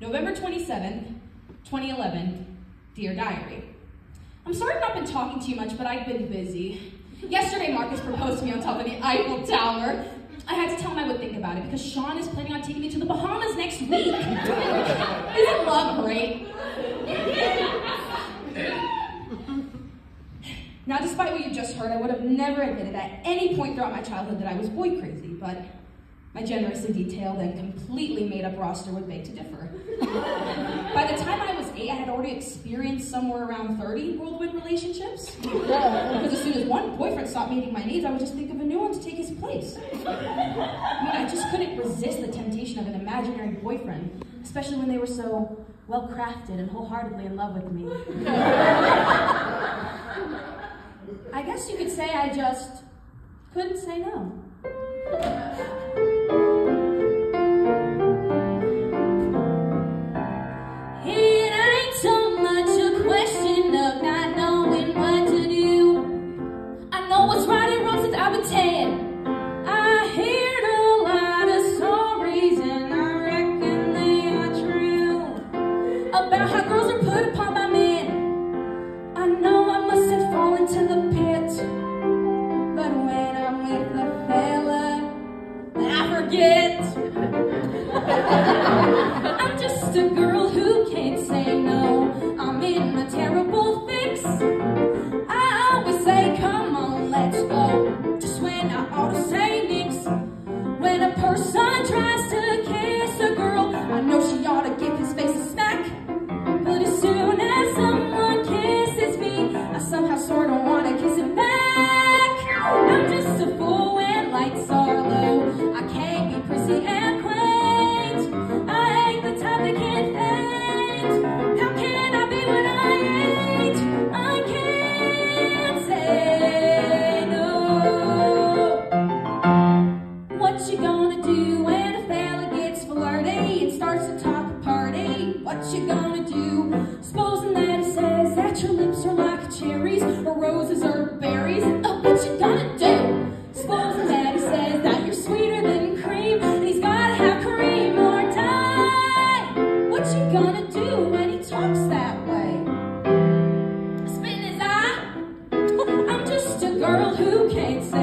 November 27th, 2011, Dear Diary. I'm sorry I've not been talking to you much, but I've been busy. Yesterday, Marcus proposed to me on top of the Eiffel Tower. I had to tell him I would think about it because Sean is planning on taking me to the Bahamas next week. Isn't love great? now, despite what you just heard, I would have never admitted at any point throughout my childhood that I was boy crazy, but my generously detailed and completely made up roster would beg to differ. By the time I was eight, I had already experienced somewhere around 30 whirlwind relationships. Because as soon as one boyfriend stopped meeting my needs, I would just think of a new one to take his place. I mean, I just couldn't resist the temptation of an imaginary boyfriend, especially when they were so well crafted and wholeheartedly in love with me. I guess you could say I just couldn't say no. Thank you. you gonna do? Supposing that it says that your lips are like cherries or roses or berries, oh, what you gonna do? Supposing that it says that you're sweeter than cream and he's gotta have cream or die. What you gonna do when he talks that way? Spit his eye? I'm just a girl who can't say